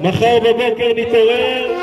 מחר בבוקר נתעורר